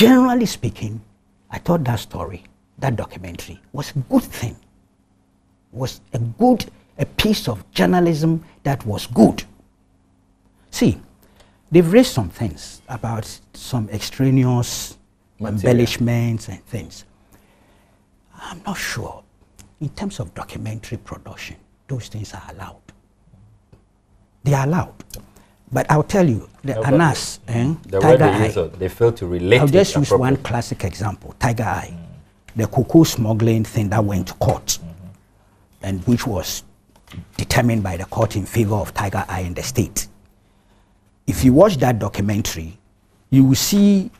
generally speaking, I thought that story, that documentary, was a good thing. Was a good, a piece of journalism that was good. See, they've raised some things about some extraneous Material. embellishments and things. I'm not sure. In terms of documentary production, those things are allowed. They are allowed. But I'll tell you, the No, Anas, eh, The Tiger they Eye, they fail to relate I'll just use one classic example, Tiger Eye, the cocoa smuggling thing that went to court, and which was determined by the court in favor of Tiger Eye and the state. If you watch that documentary, you will see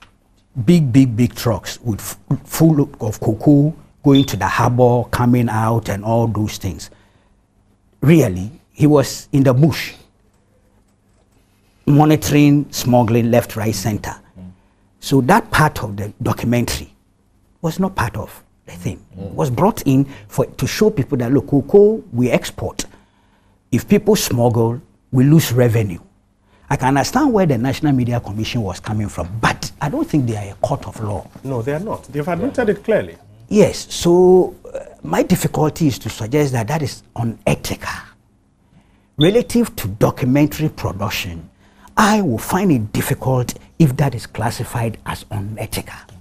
big, big, big trucks with f- full of cocoa going to the harbor, coming out, and all those things. Really, he was in the bush monitoring smuggling left, right, center. So that part of the documentary was not part of the thing. It was brought in for to show people that look, cocoa we export. If people smuggle, we lose revenue. I can understand where the National Media Commission was coming from, but I don't think they are a court of law. No, they are not. They've admitted it clearly. Yes, so uh, my difficulty is to suggest that that is unethical. Relative to documentary production, I will find it difficult if that is classified as unethical.